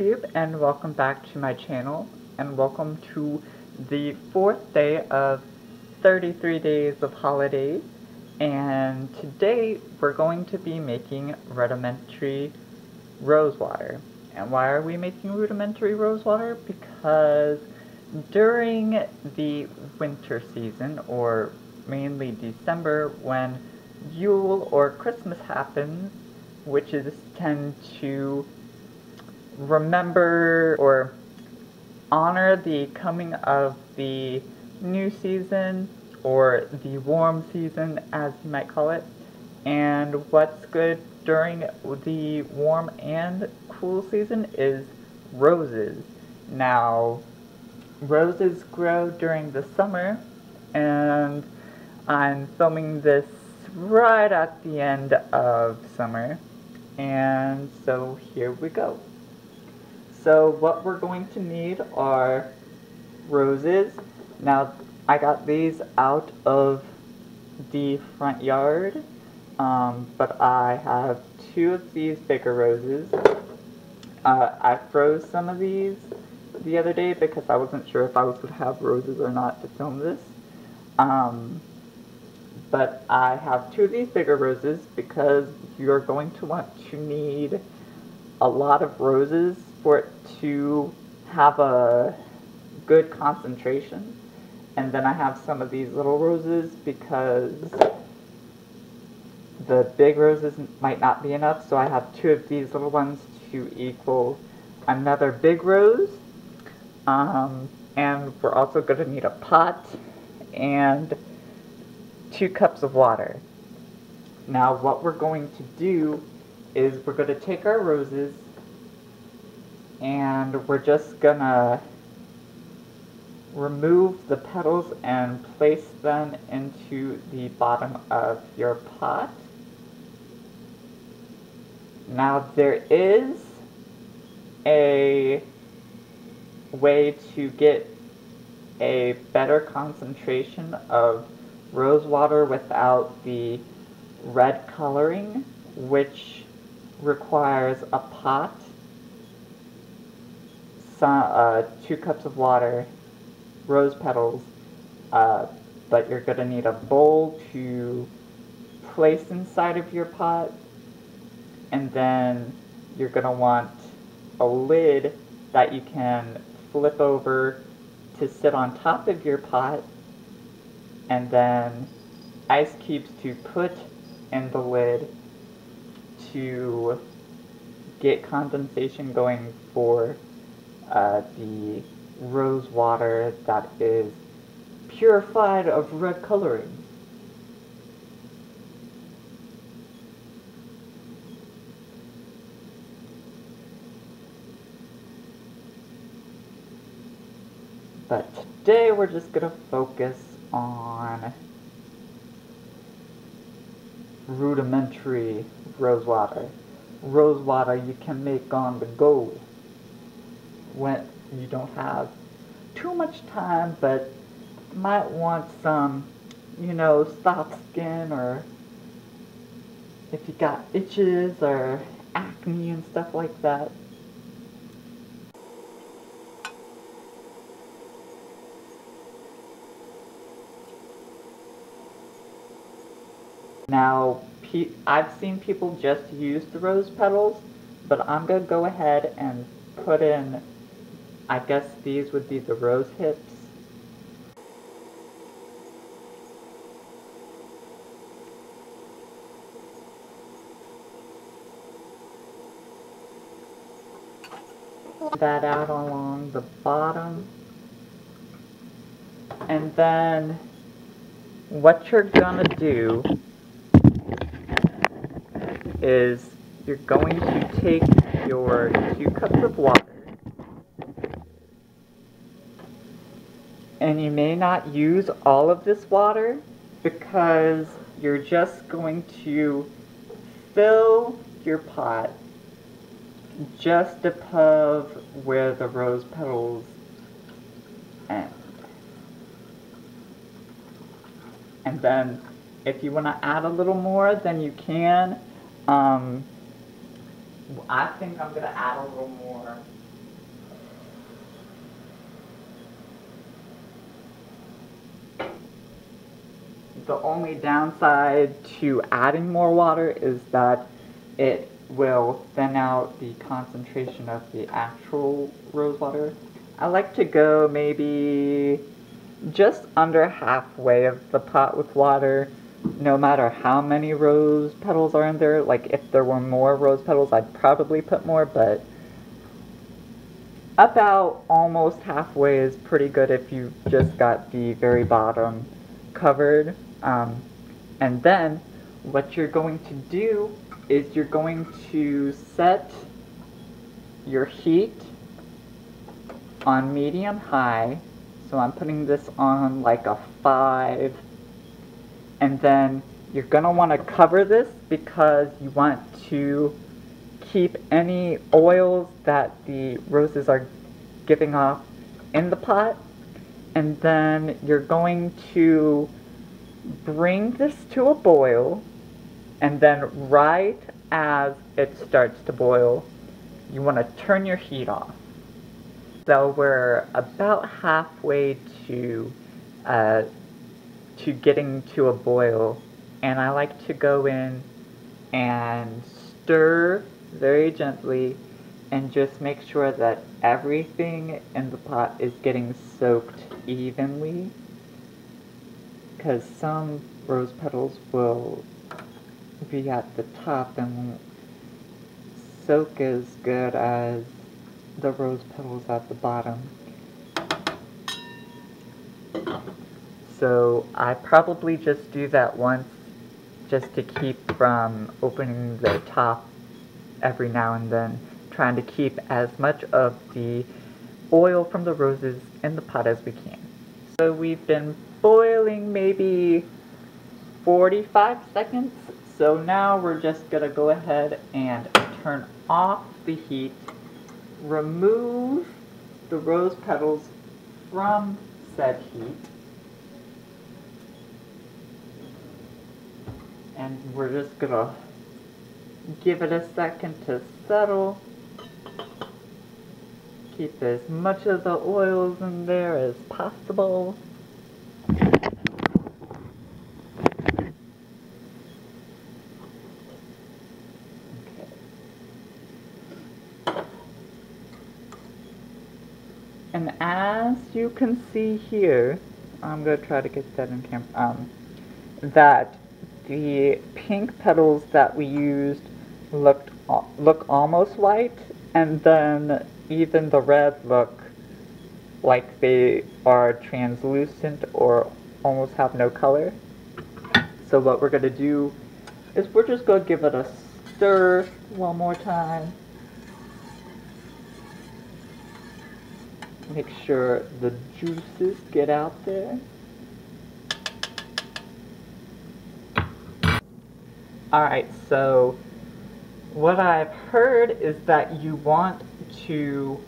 YouTube and welcome back to my channel and welcome to the fourth day of 33 days of holidays and today we're going to be making rudimentary rose water. And why are we making rudimentary rose water? Because during the winter season or mainly December when Yule or Christmas happens, witches tend to remember or honor the coming of the new season or the warm season as you might call it and what's good during the warm and cool season is roses. Now roses grow during the summer and I'm filming this right at the end of summer and so here we go so what we're going to need are roses. Now I got these out of the front yard, um, but I have two of these bigger roses. Uh, I froze some of these the other day because I wasn't sure if I was going to have roses or not to film this. Um, but I have two of these bigger roses because you're going to want to need a lot of roses for it to have a good concentration. And then I have some of these little roses because the big roses might not be enough, so I have two of these little ones to equal another big rose. Um, and we're also going to need a pot and two cups of water. Now what we're going to do is we're going to take our roses and we're just gonna remove the petals and place them into the bottom of your pot. Now there is a way to get a better concentration of rose water without the red coloring, which requires a pot uh, two cups of water, rose petals, uh, but you're going to need a bowl to place inside of your pot, and then you're going to want a lid that you can flip over to sit on top of your pot, and then ice cubes to put in the lid to get condensation going for uh, the rose water that is purified of red coloring. But today we're just going to focus on rudimentary rose water. Rose water you can make on the go when you don't have too much time, but might want some, you know, soft skin or if you got itches or acne and stuff like that. Now, I've seen people just use the rose petals, but I'm going to go ahead and put in I guess these would be the rose hips. that out along the bottom. And then what you're gonna do is you're going to take your two cups of water and you may not use all of this water because you're just going to fill your pot just above where the rose petals end. And then if you want to add a little more, then you can. Um, I think I'm gonna add a little more. The only downside to adding more water is that it will thin out the concentration of the actual rose water. I like to go maybe just under halfway of the pot with water, no matter how many rose petals are in there. Like if there were more rose petals, I'd probably put more, but about almost halfway is pretty good if you just got the very bottom covered. Um, and then what you're going to do is you're going to set your heat on medium high. So I'm putting this on like a 5. And then you're going to want to cover this because you want to keep any oils that the roses are giving off in the pot. And then you're going to bring this to a boil and then right as it starts to boil, you want to turn your heat off. So we're about halfway to uh, to getting to a boil, and I like to go in and stir very gently and just make sure that everything in the pot is getting soaked evenly because some rose petals will be at the top and won't soak as good as the rose petals at the bottom. So I probably just do that once just to keep from opening the top every now and then, trying to keep as much of the oil from the roses in the pot as we can. So we've been boiling maybe 45 seconds. So now we're just going to go ahead and turn off the heat, remove the rose petals from said heat, and we're just going to give it a second to settle. Keep as much of the oils in there as possible. And as you can see here, I'm going to try to get that in camera, um, that the pink petals that we used looked look almost white, and then even the red look like they are translucent or almost have no color. So what we're going to do is we're just going to give it a stir one more time. Make sure the juices get out there. Alright, so what I've heard is that you want to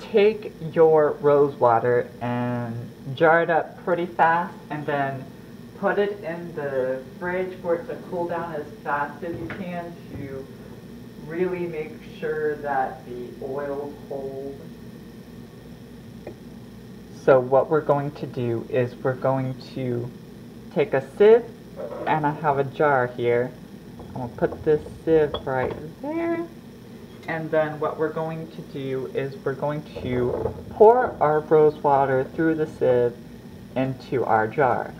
take your rose water and jar it up pretty fast and then put it in the fridge for it to cool down as fast as you can to really make sure that the oil holds so what we're going to do is we're going to take a sieve, and I have a jar here. I'm going to put this sieve right there. And then what we're going to do is we're going to pour our rose water through the sieve into our jar.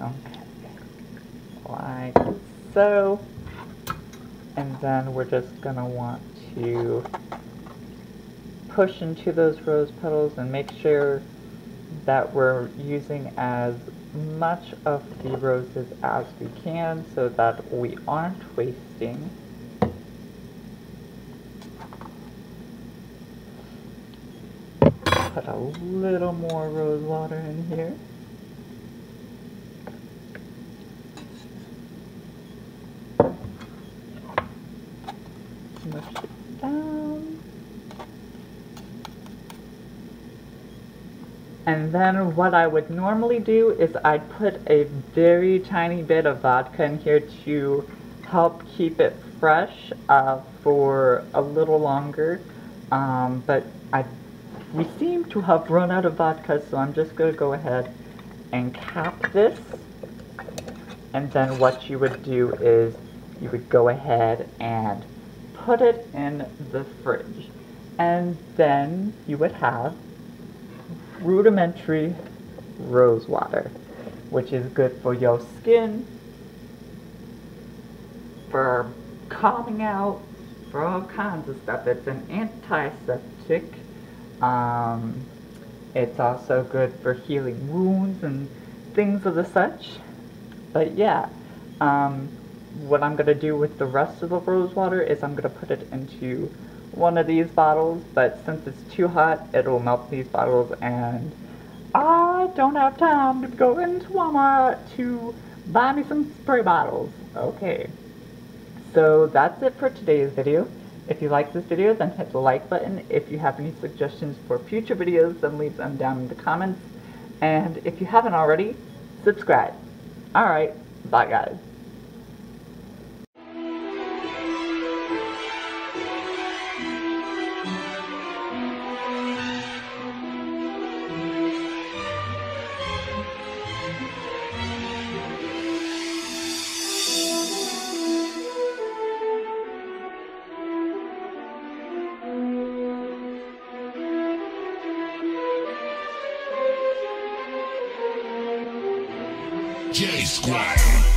Okay, like so and then we're just going to want to push into those rose petals and make sure that we're using as much of the roses as we can so that we aren't wasting. Put a little more rose water in here. And then what I would normally do is I'd put a very tiny bit of vodka in here to help keep it fresh uh, for a little longer. Um, but I, we seem to have run out of vodka, so I'm just going to go ahead and cap this. And then what you would do is you would go ahead and put it in the fridge. And then you would have rudimentary rose water, which is good for your skin, for calming out, for all kinds of stuff. It's an antiseptic. Um, it's also good for healing wounds and things of the such. But yeah, um, what I'm going to do with the rest of the rose water is I'm going to put it into one of these bottles, but since it's too hot, it'll melt these bottles, and I don't have time to go into Walmart to buy me some spray bottles. Okay, so that's it for today's video. If you like this video, then hit the like button. If you have any suggestions for future videos, then leave them down in the comments. And if you haven't already, subscribe. Alright, bye guys. J Squad.